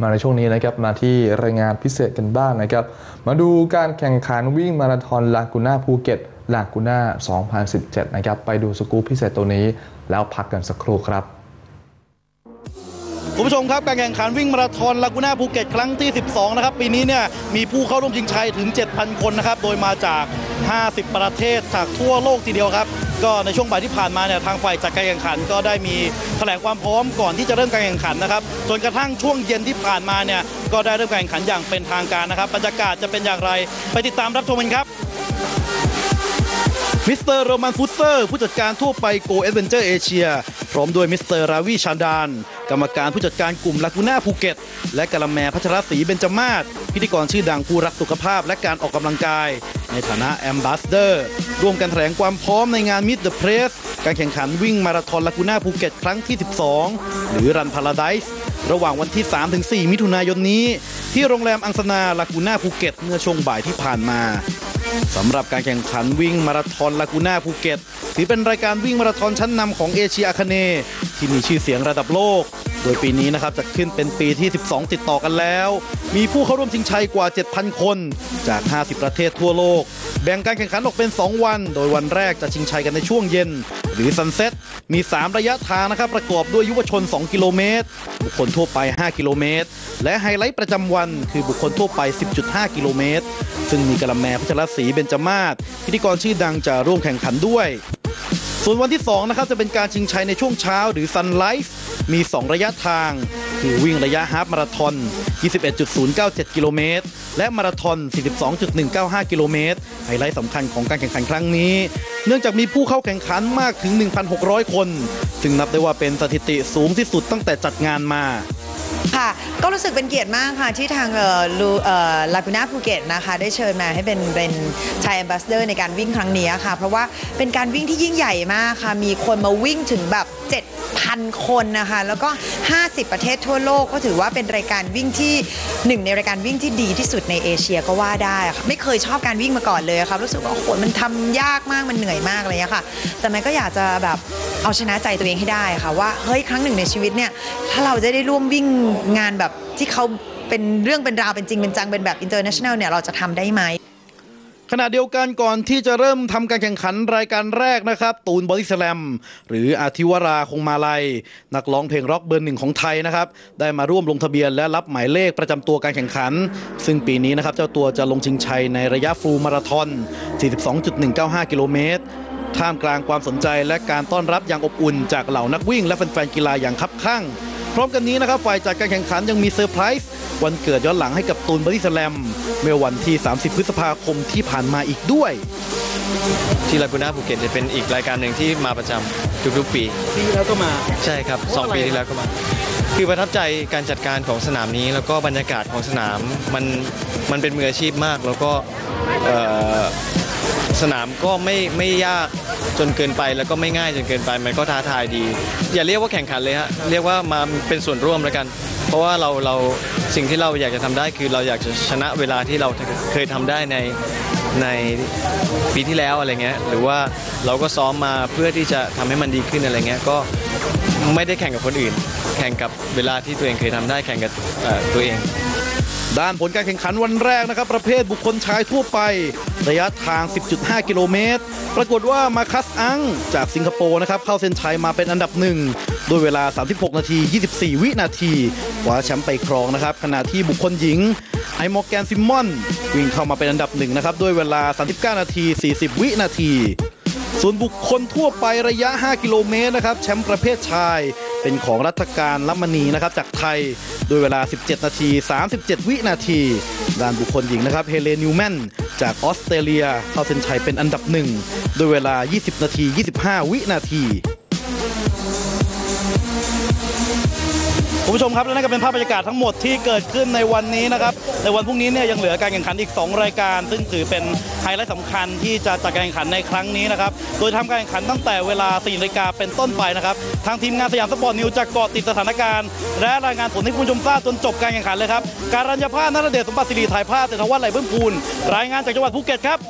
มาในช่วงนี้นะครับมาที่รายงานพิเศษกันบ้างนะครับ มาดูการแข่งขันวิ่งมาราธอนลากูน่าภูเก็ตลากูน่า 2017 นะครับ ไปดูสกู๊ปพิเศษตัวนี้ แล้วพักกันสักครู่ครับคุณผู้ชมครับการแข่งขันวิ่งมาราธอนลากูน่าภูเก็ตครั้งที่ 12 นะครับ ปีนี้เนี่ยมีผู้เข้าร่วมชิงชัยถึง 7,000 คนนะครับ โดยมาจาก 50 ประเทศจากทั่วโลกทีเดียวครับ ก็ในช่วงบ่ายที่ผ่านมาเนี่ยทางฝ่ายจัดการแข่งขัน ก็ได้มีแถลงความพร้อมก่อนที่จะเริ่มการแข่งขันนะครับจนกระทั่งช่วงเย็นที่ผ่านมาเนี่ยก็ได้เริ่มการแข่งขันอย่างเป็นทางการนะครับบรรยากาศจะเป็นอย่างไร ไปติดตามรับชมกันครับมิสเตอร์โรมันฟุตเซอร์ผู้จัดการทั่วไป Go Adventure Asia พร้อมด้วยมิสเตอร์ราวีชานดรานกรรมการผู้จัดการกลุ่มลากูน่าภูเก็ต และกาละแมร์พัชรศรีเบญจมาศพิธีกรชื่อดังผู้รักสุขภาพและการออกกำลังกาย ในฐานะ ambassadorร่วมกันแถลงความพร้อมในงาน Meet the Press การแข่งขันวิ่งมาราธอนลากูน่าภูเก็ตครั้งที่ 12 หรือ Run Paradise ระหว่างวันที่ 3-4 มิถุนายนนี้ ที่โรงแรมอังสนาลากูน่าภูเก็ตเมื่อช่วงบ่ายที่ผ่านมาสำหรับการแข่งขันวิ่งมาราธอนลากูน่าภูเก็ต ถือเป็นรายการวิ่งมาราธอนชั้นนำของเอเชียอาคเนย์ที่มีชื่อเสียงระดับโลก โดยปีนี้นะครับจะขึ้นเป็นปีที่ 12 ติดต่อกันแล้ว มีผู้เข้าร่วมชิงชัยกว่า 7,000 คน จาก 50 ประเทศทั่วโลก แบ่งการแข่งขันออกเป็น 2 วัน โดยวันแรกจะชิงชัยกันในช่วงเย็น หรือ sunset มี 3 ระยะทางนะครับประกอบด้วยยุวชน 2 กิโลเมตร บุคคลทั่วไป 5 กิโลเมตร และไฮไลท์ประจำวันคือบุคคลทั่วไป 10.5 กิโลเมตร ซึ่งมีกาละแมร์พัชรศรีเบญจมาศพิธีกรชื่อดังจะร่วมแข่งขันด้วย ส่วนวันที่ 2 นะครับ จะเป็นการชิงชัยในช่วงเช้าหรือ sunrise มี 2 ระยะทาง คือวิ่งระยะ half marathon 21.097 กิโลเมตร และมาราธอน 42.195 กิโลเมตร ไฮไลท์สำคัญของการแข่งขันครั้งนี้ เนื่องจากมีผู้เข้าแข่งขันมากถึง 1,600 คน ซึ่งนับได้ว่าเป็นสถิติสูงที่สุดตั้งแต่จัดงานมา ค่ะ ก็รู้สึกเป็นเกียรติมากค่ะที่ทางลากูน่าภูเก็ตนะคะได้เชิญมาให้เป็นเป็นชาย ambassador ในการวิ่งครั้งนี้ค่ะ เพราะว่าเป็นการวิ่งที่ยิ่งใหญ่มากค่ะ มีคนมาวิ่งถึงแบบ 7,000 คนนะคะ แล้วก็ 50 ประเทศทั่วโลกก็ถือว่าเป็นรายการวิ่งที่หนึ่งในรายการวิ่งที่ดีที่สุดในเอเชียก็ว่าได้ค่ะไม่เคยชอบการวิ่งมาก่อนเลยค่ะรู้สึกว่าโอ้โหมันทำยากมากมันเหนื่อยมากอะไรอย่างเลยค่ะ แต่มันก็อยากจะแบบเอาชนะใจตัวเองให้ได้ค่ะว่าเฮ้ยครั้งหนึ่งในชีวิตเนี่ยถ้าเราจะได้ร่วมวิ่งงานแบบที่เขาเป็นเรื่องเป็นราวเป็นจริงเป็นจังเป็นแบบ international เนี่ยเราจะทำได้ไหมขณะเดียวกันก่อนที่จะเริ่มทำการแข่งขันรายการแรกนะครับ ตูนบอดี้สแลมหรืออาทิวราห์คงมาลัย นักร้องเพลงร็อกเบอร์หนึ่งของไทยนะครับ ได้มาร่วมลงทะเบียนและรับหมายเลขประจำตัวการแข่งขัน ซึ่งปีนี้นะครับ เจ้าตัวจะลงชิงชัยในระยะ full marathon 42.195 กิโลเมตรท่ามกลางความสนใจและการต้อนรับอย่างอบอุ่นจากเหล่านักวิ่งและแฟนๆกีฬาอย่างคับคั่ง พร้อมกันนี้นะครับฝ่ายจัดการแข่งขันยังมีเซอร์ไพรส์วันเกิดย้อนหลังให้กับตูนบอดี้สแลมเมื่อวันที่ 30 พฤษภาคมที่ผ่านมาอีกด้วยที่ลากูน่าภูเก็ตจะเป็นอีกรายการหนึ่งที่มาประจำทุกๆปี ปีแล้วก็มาใช่ครับสองเพราะอะไรปีที่แล้วก็มา คือประทับใจการจัดการของสนามนี้ แล้วก็บรรยากาศของสนามมันมันเป็นมืออาชีพมาก แล้วก็เอ่อ สนามก็ไม่ไม่ยากจนเกินไปแล้วก็ไม่ง่ายจนเกินไปมันก็ท้าทายดี อย่าเรียกว่าแข่งขันเลยฮะเรียกว่ามาเป็นส่วนร่วมแล้วกัน เพราะว่าเราเราสิ่งที่เราอยากจะทำได้คือเราอยากจะชนะเวลาที่เราเคยทำได้ในในปีที่แล้วอะไรเงี้ยหรือว่าเราก็ซ้อมมาเพื่อที่จะทำให้มันดีขึ้นอะไรเงี้ยก็ไม่ได้แข่งกับคนอื่น แข่งกับเวลาที่ตัวเองเคยทำได้แข่งกับตัวเอง ด้านผลการแข่งขันวันแรกนะครับ ประเภทบุคคลชายทั่วไป ระยะทาง 10.5 กิโลเมตร ปรากฏว่ามาคัสอังจากสิงคโปร์นะครับเข้าเส้นชัยมาเป็นอันดับหนึ่งด้วยเวลา 36 นาที 24 วินาทีคว้าแชมป์ไปครองนะครับ ขณะที่บุคคลหญิงไอมอร์แกนซิมมอนวิ่งเข้ามาเป็นอันดับหนึ่งนะครับด้วยเวลา 39 นาที 40 วินาทีส่วนบุคคลทั่วไประยะ 5 กิโลเมตรนะครับแชมป์ประเภทชาย เป็นของรัฐการลัมมณีนะครับจากไทย โดยเวลา 17 นาที 37 วินาที ด้านบุคคลหญิงนะครับเฮเลนนิวแมน จากออสเตรเลียเข้าเส้นชัยเป็นอันดับหนึ่งโดยเวลา 20 นาที 25 วินาที คุณผู้ชมครับและนั่นก็เป็นภาพบรรยากาศทั้งหมดที่เกิดขึ้นในวันนี้นะครับในวันพรุ่งนี้เนี่ยยังเหลือการแข่งขันอีก 2 รายการ ซึ่งถือเป็นไฮไลท์สำคัญที่จะจัดการแข่งขันในครั้งนี้นะครับโดยทำการแข่งขันตั้งแต่เวลา4นาฬิกาเป็นต้นไปนะครับทางทีมงาน Siam Sport News จะเกาะติดสถานการณ์ และรายงานผลให้คุณผู้ชมทราบจนจบการแข่งขันเลยครับการรัญญาภาพนัทเดชสมบัติศิริถ่ายภาพเศรษฐวัฒน์ไหลเบิ้มพูนรายงานจากจังหวัดภูเก็ตครับ